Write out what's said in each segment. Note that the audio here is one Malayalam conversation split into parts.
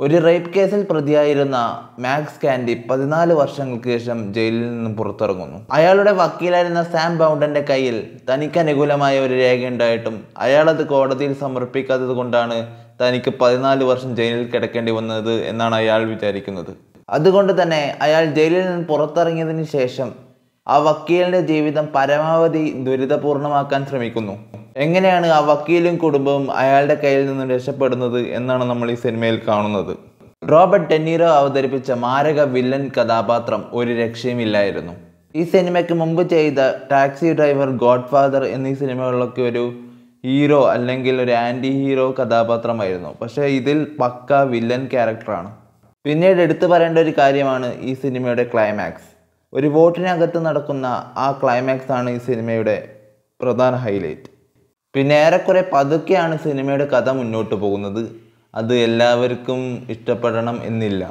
ഒരു റേപ്പ് കേസിൽ പ്രതിയായിരുന്ന മാക്സ് കാൻഡി പതിനാല് വർഷങ്ങൾക്ക് ശേഷം ജയിലിൽ നിന്നും പുറത്തിറങ്ങുന്നു. അയാളുടെ വക്കീലായിരുന്ന സാം ബൗണ്ടന്റെ കയ്യിൽ തനിക്ക് അനുകൂലമായ ഒരു രേഖ രേഖയുണ്ടായിട്ടും അയാളത് കോടതിയിൽ സമർപ്പിക്കാത്തത് കൊണ്ടാണ് തനിക്ക് പതിനാല് വർഷം ജയിലിൽ കിടക്കേണ്ടി വന്നത് എന്നാണ് അയാൾ വിചാരിക്കുന്നത്. അതുകൊണ്ട് തന്നെ അയാൾ ജയിലിൽ നിന്ന് പുറത്തിറങ്ങിയതിന് ശേഷം ആ വക്കീലിന്റെ ജീവിതം പരമാവധി ദുരിതപൂർണമാക്കാൻ ശ്രമിക്കുന്നു. എങ്ങനെയാണ് ആ വക്കീലും കുടുംബവും അയാളുടെ കയ്യിൽ നിന്ന് രക്ഷപ്പെടുന്നത് എന്നാണ് നമ്മൾ ഈ സിനിമയിൽ കാണുന്നത്. റോബർട്ട് ഡെനീറോ അവതരിപ്പിച്ച മാരക വില്ലൻ കഥാപാത്രം ഒരു രക്ഷയുമില്ലായിരുന്നു. ഈ സിനിമയ്ക്ക് മുമ്പ് ചെയ്ത ടാക്സി ഡ്രൈവർ ഗോഡ് ഫാദർ എന്നീ സിനിമകളിലൊക്കെ ഒരു ഹീറോ അല്ലെങ്കിൽ ഒരു ആന്റി ഹീറോ കഥാപാത്രമായിരുന്നു. പക്ഷേ ഇതിൽ പക്ക വില്ലൻ ക്യാരക്ടറാണ്. പിന്നീട് എടുത്തു പറയേണ്ട ഒരു കാര്യമാണ് ഈ സിനിമയുടെ ക്ലൈമാക്സ്. ഒരു വോട്ടിനകത്ത് നടക്കുന്ന ആ ക്ലൈമാക്സ് ആണ് ഈ സിനിമയുടെ പ്രധാന ഹൈലൈറ്റ്. പിന്നെ ഏറെക്കുറെ പതുക്കെയാണ് സിനിമയുടെ കഥ മുന്നോട്ട് പോകുന്നത്. അത് എല്ലാവർക്കും ഇഷ്ടപ്പെടണം എന്നില്ല.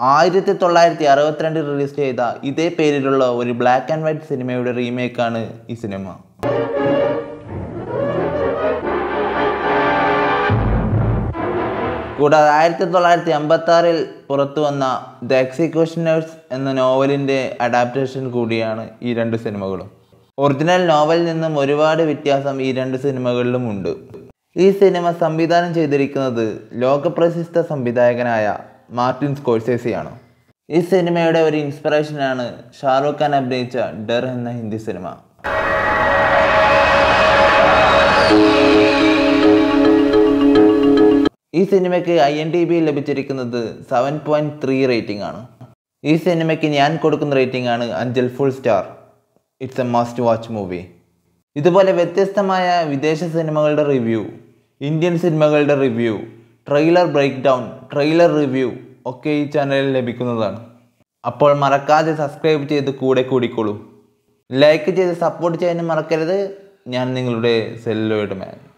ആയിരത്തി തൊള്ളായിരത്തി അറുപത്തിരണ്ടിൽ റിലീസ് ചെയ്ത ഇതേ പേരിലുള്ള ഒരു ബ്ലാക്ക് ആൻഡ് വൈറ്റ് സിനിമയുടെ റീമേക്കാണ് ഈ സിനിമ. കൂടാതെ ആയിരത്തി തൊള്ളായിരത്തി അമ്പത്തി ആറിൽ പുറത്തു വന്ന ദ എക്സിക്യൂഷനേഴ്സ് എന്ന നോവലിന്റെ അഡാപ്റ്റേഷൻ കൂടിയാണ് ഈ രണ്ട് സിനിമകളും. ഒറിജിനൽ നോവലിൽ നിന്നും ഒരുപാട് വ്യത്യാസം ഈ രണ്ട് സിനിമകളിലും ഉണ്ട്. ഈ സിനിമ സംവിധാനം ചെയ്തിരിക്കുന്നത് ലോകപ്രശസ്ത സംവിധായകനായ മാർട്ടിൻ സ്കോഴ്സേസിയാണ് ഈ സിനിമയുടെ ഒരു ഇൻസ്പിറേഷനാണ് ഷാറൂഖ് ഖാൻ അഭിനയിച്ച ഡർ എന്ന ഹിന്ദി സിനിമ. ഈ സിനിമയ്ക്ക് ഐ എൻ ടി ബി ലഭിച്ചിരിക്കുന്നത് സെവൻ പോയിന്റ് ത്രീ റേറ്റിംഗ് ആണ്. ഈ സിനിമയ്ക്ക് ഞാൻ കൊടുക്കുന്ന റേറ്റിംഗ് ആണ് Anchal full star it's a must watch movie ഇതുപോലെ വ്യത്യസ്തമായ വിദേശ സിനിമകളുടെ റിവ്യൂ ഇന്ത്യൻ സിനിമകളുടെ review trailer breakdown trailer review ഒക്കെ ഈ ചാനലിൽ ലഭിക്കുന്നതാണ്. അപ്പോൾ മറക്കാതെ സബ്സ്ക്രൈബ് ചെയ്ത് കൂടെ കൂടിക്കോളൂ. ലൈക്ക് ചെയ്ത് സപ്പോർട്ട് ചെയ്യാനും മറക്കരുത്. ഞാൻ നിങ്ങളുടെ സെല്ലോയിഡ് മാൻ